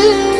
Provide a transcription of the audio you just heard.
you.